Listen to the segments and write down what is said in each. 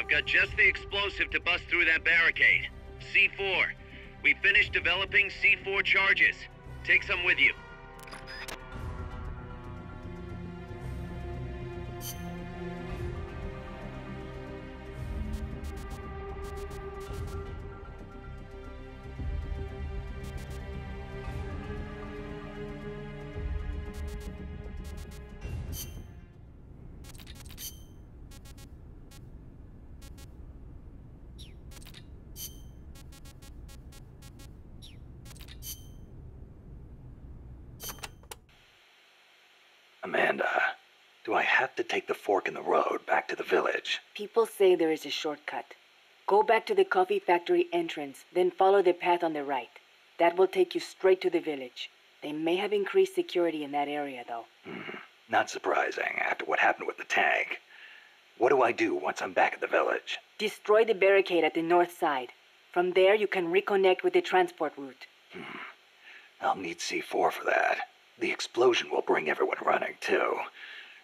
I've got just the explosive to bust through that barricade. C4. We finished developing C4 charges. Take some with you. Amanda, do I have to take the fork in the road back to the village? People say there is a shortcut. Go back to the coffee factory entrance, then follow the path on the right. That will take you straight to the village. They may have increased security in that area, though. Hmm, not surprising after what happened with the tank. What do I do once I'm back at the village? Destroy the barricade at the north side. From there, you can reconnect with the transport route. Hmm, I'll need C4 for that. The explosion will bring everyone running, too.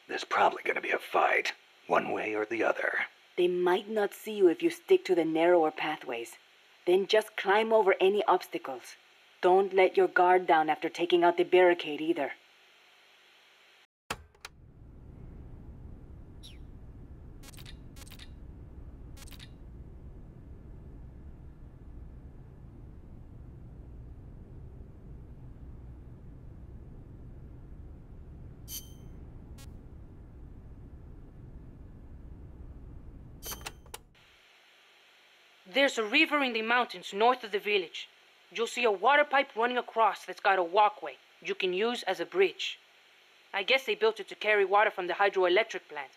There's probably gonna be a fight, one way or the other. They might not see you if you stick to the narrower pathways. Then just climb over any obstacles. Don't let your guard down after taking out the barricade either. There's a river in the mountains north of the village. You'll see a water pipe running across that's got a walkway you can use as a bridge. I guess they built it to carry water from the hydroelectric plant.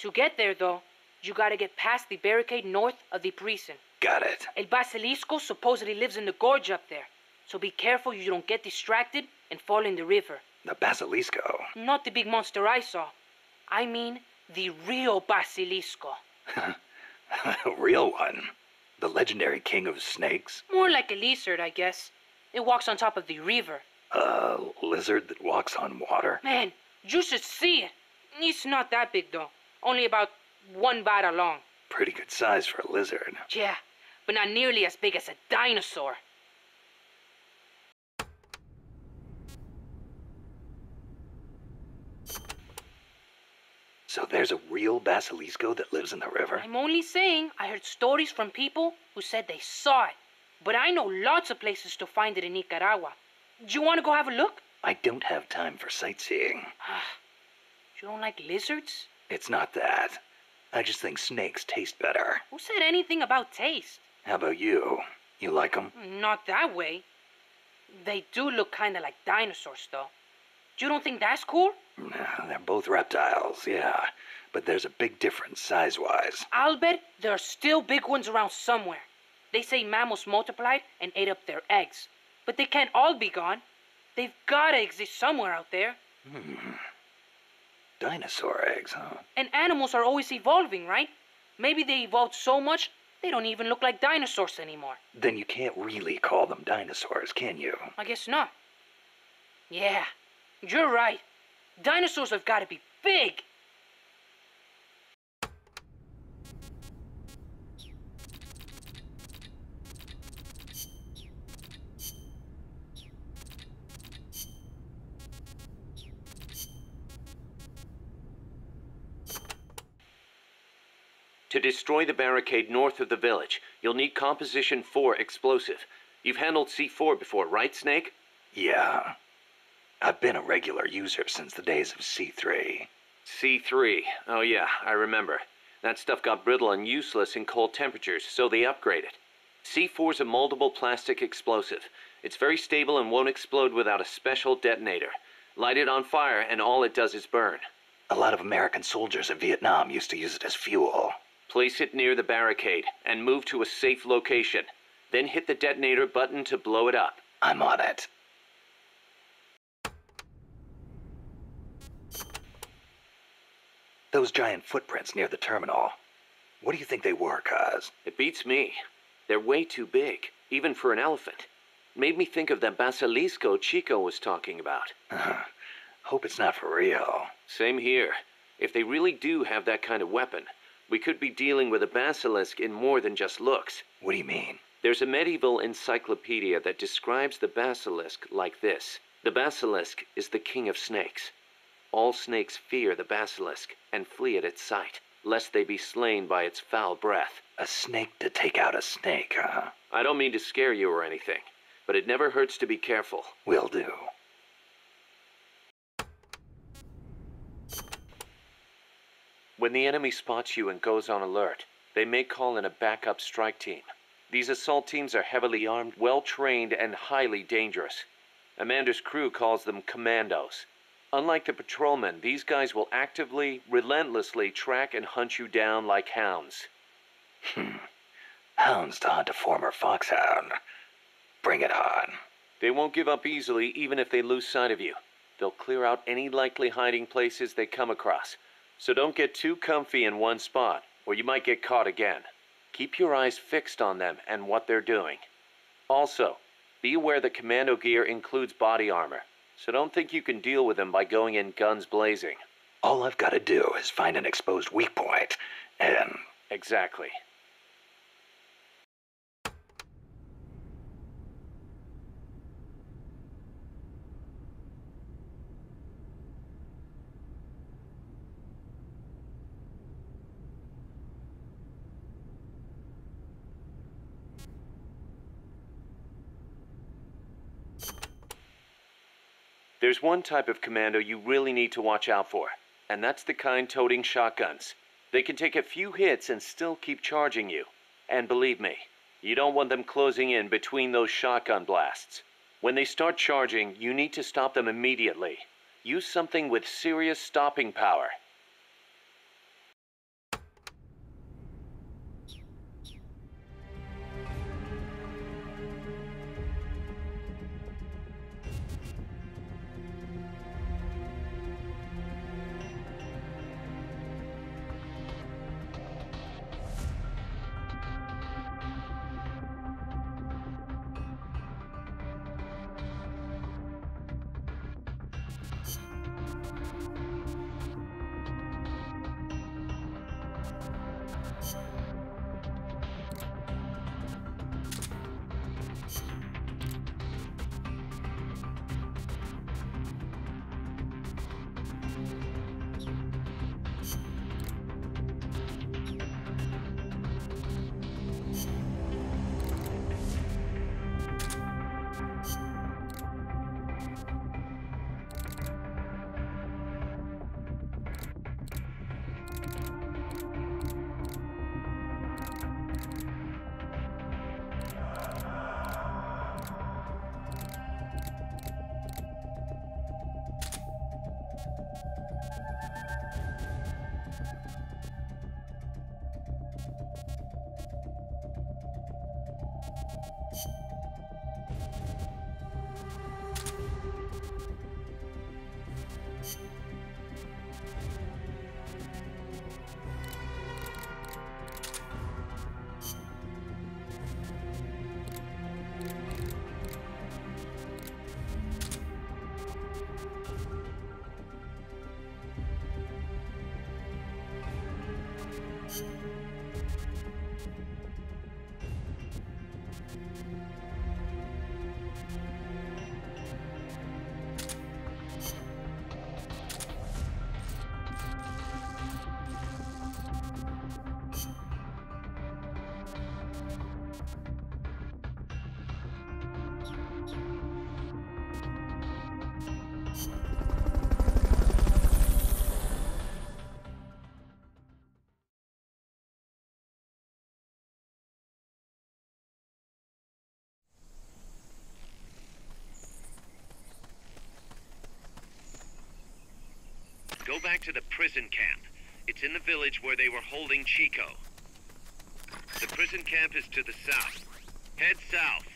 To get there, though, you gotta get past the barricade north of the prison. Got it. El Basilisco supposedly lives in the gorge up there, so be careful you don't get distracted and fall in the river. The Basilisco. Not the big monster I saw. I mean the real Basilisco. A real one. The legendary king of snakes. More like a lizard, I guess. It walks on top of the river. A lizard that walks on water. Man, you should see it. It's not that big, though. Only about one vara long. Pretty good size for a lizard. Yeah, but not nearly as big as a dinosaur. So there's a real Basilisco that lives in the river? I'm only saying I heard stories from people who said they saw it. But I know lots of places to find it in Nicaragua. Do you want to go have a look? I don't have time for sightseeing. Ah, you don't like lizards? It's not that. I just think snakes taste better. Who said anything about taste? How about you? You like them? Not that way. They do look kind of like dinosaurs, though. You don't think that's cool? Nah, they're both reptiles, yeah. But there's a big difference size wise. I'll bet there are still big ones around somewhere. They say mammals multiplied and ate up their eggs. But they can't all be gone. They've gotta exist somewhere out there. Hmm. Dinosaur eggs, huh? And animals are always evolving, right? Maybe they evolved so much they don't even look like dinosaurs anymore. Then you can't really call them dinosaurs, can you? I guess not. Yeah, you're right. Dinosaurs have gotta be big. To destroy the barricade north of the village, you'll need Composition 4 explosive. You've handled C4 before, right, Snake? Yeah. I've been a regular user since the days of C3. C3. Oh, yeah, I remember. That stuff got brittle and useless in cold temperatures, so they upgraded. C4's a moldable plastic explosive. It's very stable and won't explode without a special detonator. Light it on fire, and all it does is burn. A lot of American soldiers in Vietnam used to use it as fuel. Place it near the barricade and move to a safe location. Then hit the detonator button to blow it up. I'm on it. Those giant footprints near the terminal. What do you think they were, Kaz? It beats me. They're way too big, even for an elephant. Made me think of that basilisco Chico was talking about. Uh-huh. Hope it's not for real. Same here. If they really do have that kind of weapon, We could be dealing with a basilisk in more than just looks. What do you mean? There's a medieval encyclopedia that describes the basilisk like this The basilisk is the king of snakes. All snakes fear the basilisk and flee at its sight, lest they be slain by its foul breath. A snake to take out a snake, huh? I don't mean to scare you or anything, but it never hurts to be careful. Will do. When the enemy spots you and goes on alert, they may call in a backup strike team. These assault teams are heavily armed, well trained, and highly dangerous. Amanda's crew calls them commandos. Unlike the patrolmen, these guys will actively, relentlessly track and hunt you down like hounds. Hmm. Hounds to hunt a former foxhound. Bring it on. They won't give up easily even if they lose sight of you. They'll clear out any likely hiding places they come across. So don't get too comfy in one spot, or you might get caught again. Keep your eyes fixed on them and what they're doing. Also, be aware that commando gear includes body armor, so don't think you can deal with them by going in guns blazing. All I've got to do is find an exposed weak point, and Exactly. There's one type of commando you really need to watch out for, and that's the kind toting shotguns. They can take a few hits and still keep charging you. And believe me, you don't want them closing in between those shotgun blasts. When they start charging, you need to stop them immediately. Use something with serious stopping power. まし。Back to the prison camp. It's in the village where they were holding Chico. The prison camp is to the south. Head south.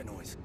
That noise?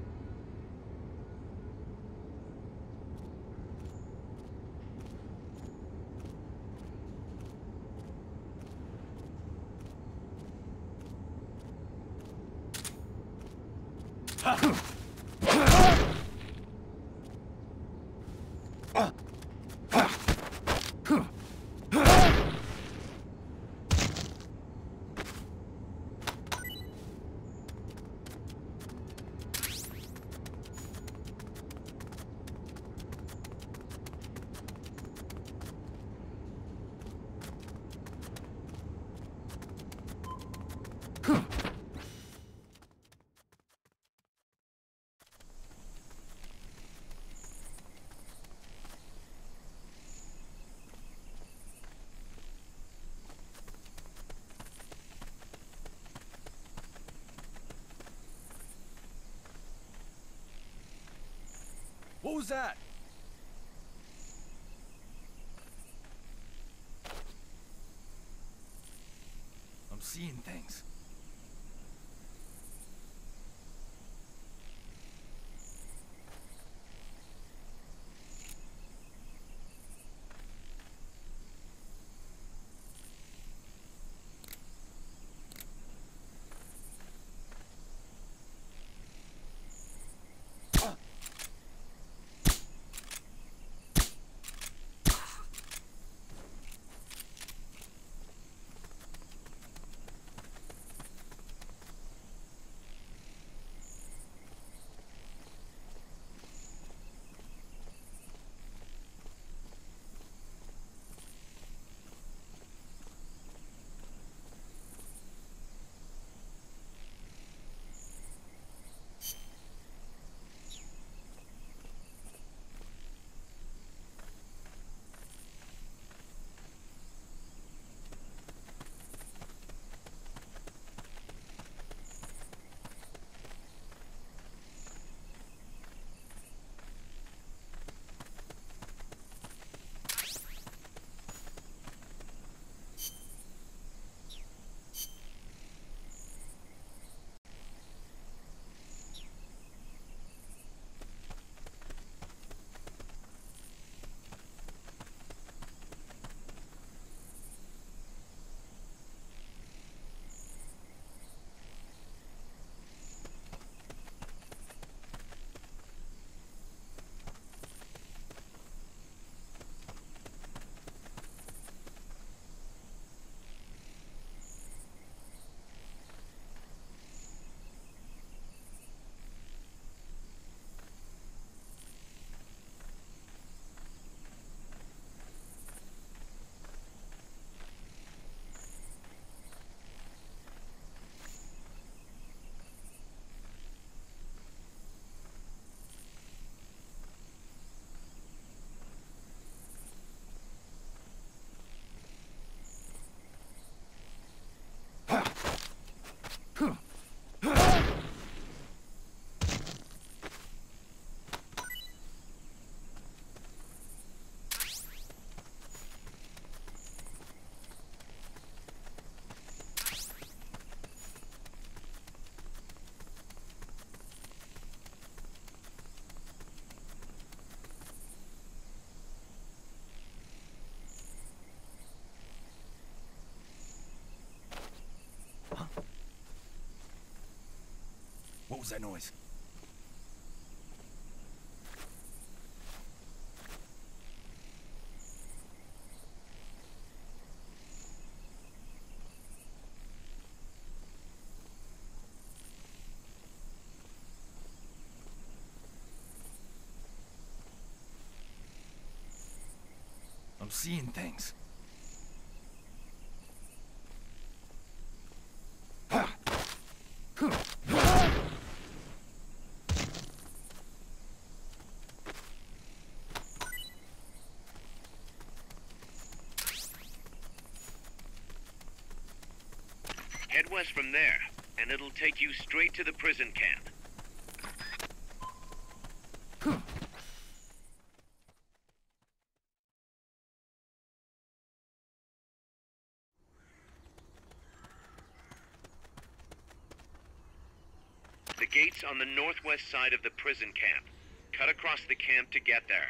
Was that? What was that noise? I'm seeing things. Head west from there, and it'll take you straight to the prison camp. The gate's on the northwest side of the prison camp. Cut across the camp to get there.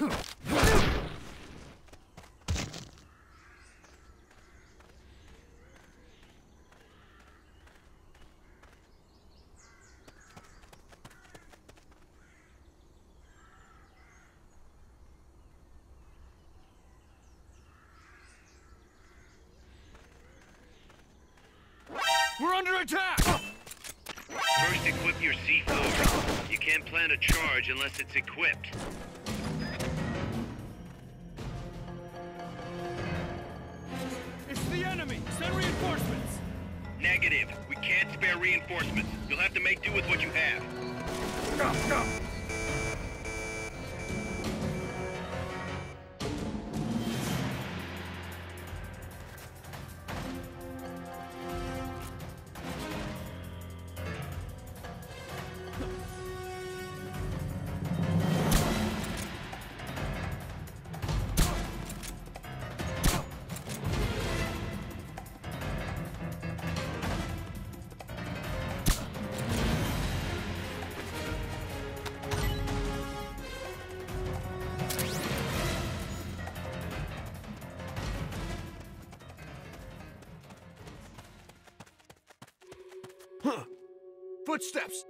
We're under attack! First, equip your C4. You can't plant a charge unless it's equipped. Reinforcements! Negative. We can't spare reinforcements. You'll have to make do with what you have. Go, go! Footsteps!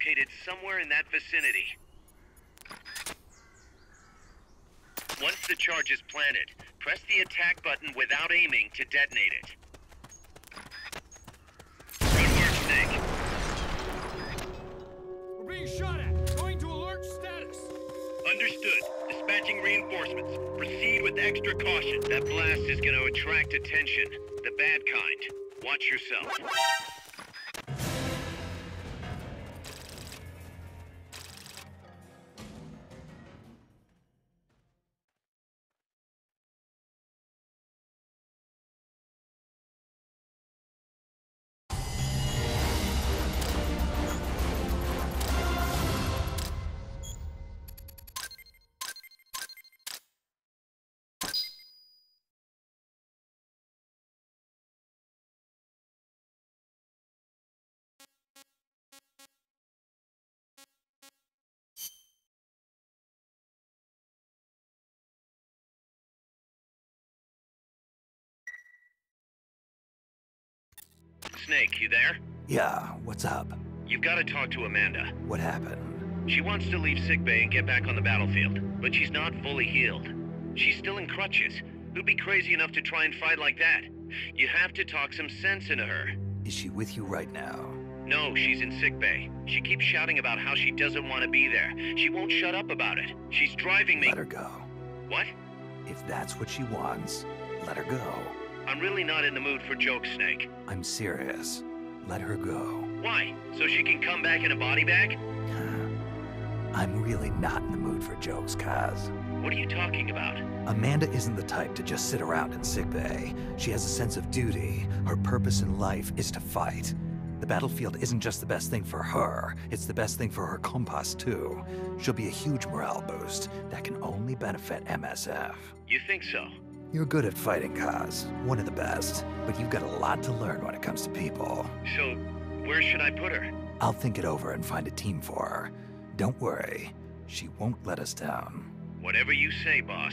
Located somewhere in that vicinity. Once the charge is planted, press the attack button without aiming to detonate it. Good work, Snake. We're being shot at! Going to alert status! Understood. Dispatching reinforcements. Proceed with extra caution. That blast is going to attract attention. The bad kind. Watch yourself. Snake, you there? Yeah, what's up? You've got to talk to Amanda. What happened? She wants to leave sickbay and get back on the battlefield, but she's not fully healed. She's still in crutches. Who'd be crazy enough to try and fight like that? You have to talk some sense into her. Is she with you right now? No, she's in sickbay. She keeps shouting about how she doesn't want to be there. She won't shut up about it. She's driving me. Let her go. What? If that's what she wants, let her go. I'm really not in the mood for jokes, Snake. I'm serious. Let her go. Why? So she can come back in a body bag? I'm really not in the mood for jokes, Kaz. What are you talking about? Amanda isn't the type to just sit around in sickbay. She has a sense of duty. Her purpose in life is to fight. The battlefield isn't just the best thing for her, it's the best thing for her compas, too. She'll be a huge morale boost that can only benefit MSF. You think so? You're good at fighting, Kaz. One of the best. But you've got a lot to learn when it comes to people. So, where should I put her? I'll think it over and find a team for her. Don't worry, she won't let us down. Whatever you say, boss.